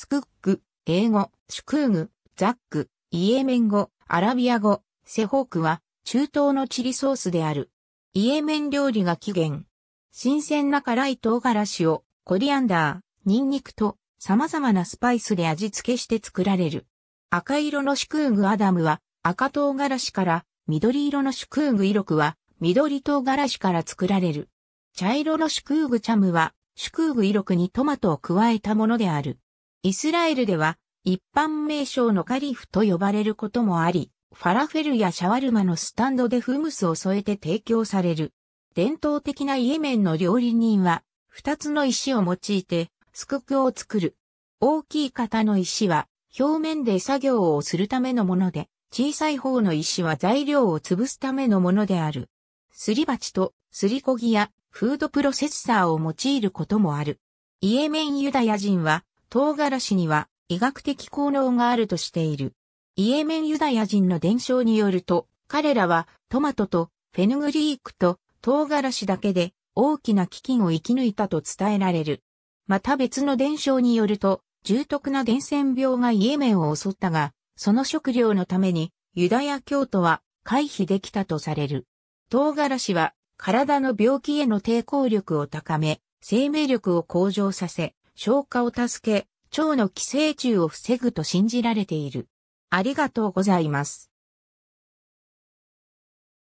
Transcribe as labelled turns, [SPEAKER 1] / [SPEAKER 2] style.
[SPEAKER 1] スクック、英語、シュクーグ、ザック、イエメン語、アラビア語、セホークは中東のチリソースである。イエメン料理が起源。新鮮な辛い唐辛子をコリアンダー、ニンニクと様々なスパイスで味付けして作られる。赤色のシュクーグアダムは赤唐辛子から緑色のシュクーグイロクは緑唐辛子から作られる。茶色のシュクーグチャムはシュクーグイロクにトマトを加えたものである。イスラエルでは一般名称のカリフと呼ばれることもあり、ファラフェルやシャワルマのスタンドでフムスを添えて提供される。伝統的なイエメンの料理人は、二つの石を用いて、スククを作る。大きい型の石は、表面で作業をするためのもので、小さい方の石は材料を潰すためのものである。すり鉢とすりこぎやフードプロセッサーを用いることもある。イエメンユダヤ人は唐辛子には医学的効能があるとしている。イエメンユダヤ人の伝承によると、彼らはトマトとフェヌグリークと唐辛子だけで大きな飢饉を生き抜いたと伝えられる。また別の伝承によると、重篤な伝染病がイエメンを襲ったが、その食料のためにユダヤ教徒は回避できたとされる。唐辛子は体の病気への抵抗力を高め、生命力を向上させ、消化を助け、腸の寄生虫を防ぐと信じられている。ありがとうございます。